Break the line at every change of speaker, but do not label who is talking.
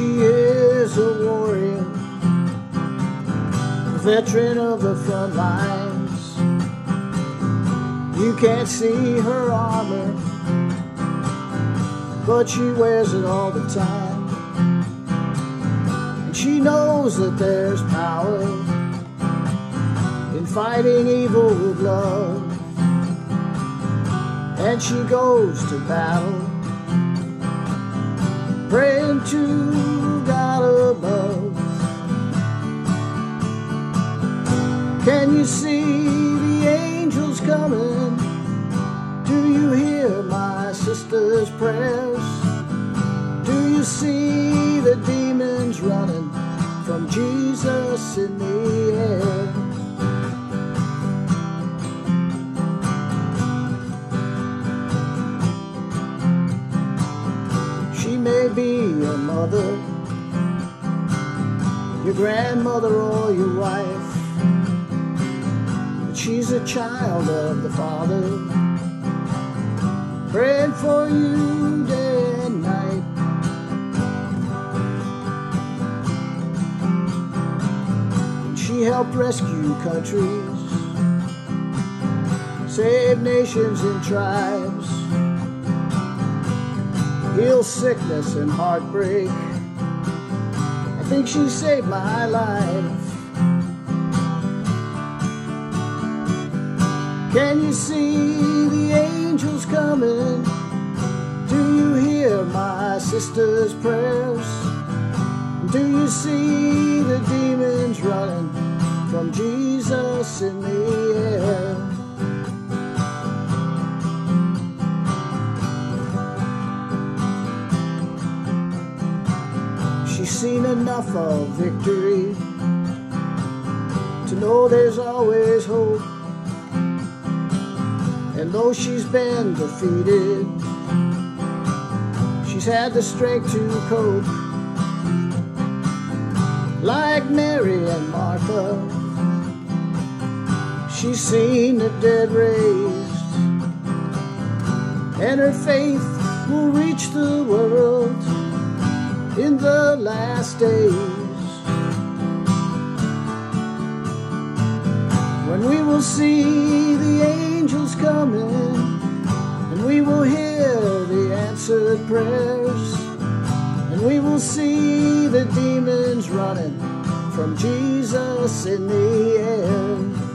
she is a warrior, a veteran of the front lines. You can't see her armor, but she wears it all the time. And she knows that there's power in fighting evil with love. And she goes to battle praying to Can you see the angels coming? Do you hear my sister's prayers? Do you see the demons running from Jesus in the air? She may be your mother, your grandmother, or your wife she's a child of the Father, praying for you day and night. She helped rescue countries, save nations and tribes, heal sickness and heartbreak. I think she saved my life. Can you see the angels coming? Do you hear my sister's prayers? Do you see the demons running from Jesus in the air? She's seen enough of victory to know there's always hope. And though she's been defeated, she's had the strength to cope. Like Mary and Martha, she's seen the dead raised, and her faith will reach the world in the last days. When we will see prayers, and we will see the demons running from Jesus in the air.